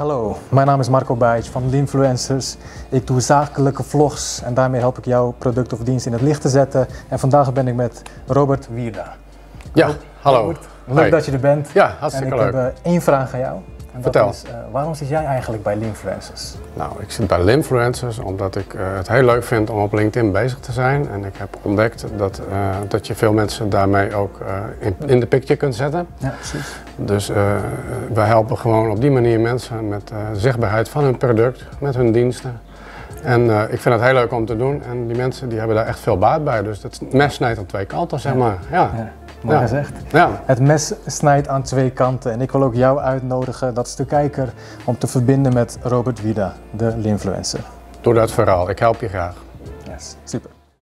Hallo, mijn naam is Marco Bijtj van Linfluencers. Ik doe zakelijke vlogs en daarmee help ik jouw product of dienst in het licht te zetten. En vandaag ben ik met Robert Wierda. Ja, hallo. Robert, leuk Hi. dat je er bent. Ja, en hartstikke ik leuk. heb eh, één vraag aan jou. En Vertel. Dat is, eh, waarom zit jij eigenlijk bij Linfluencers? Nou, ik zit bij Linfluencers omdat ik eh, het heel leuk vind om op LinkedIn bezig te zijn. En ik heb ontdekt dat, eh, dat je veel mensen daarmee ook in, in de picture kunt zetten. Ja, precies. Dus wij helpen gewoon op die manier mensen met zichtbaarheid van hun product, met hun diensten. En ik vind het heel leuk om te doen en die mensen die hebben daar echt veel baat bij. Dus het mes snijdt aan twee kanten, zeg maar. Ja. Ja, mooi Ja. gezegd. Ja. Het mes snijdt aan twee kanten en ik wil ook jou uitnodigen, dat is de kijker, om te verbinden met Robert Wierda, de Linfluencer. doe dat vooral. Ik help je graag. Yes, super.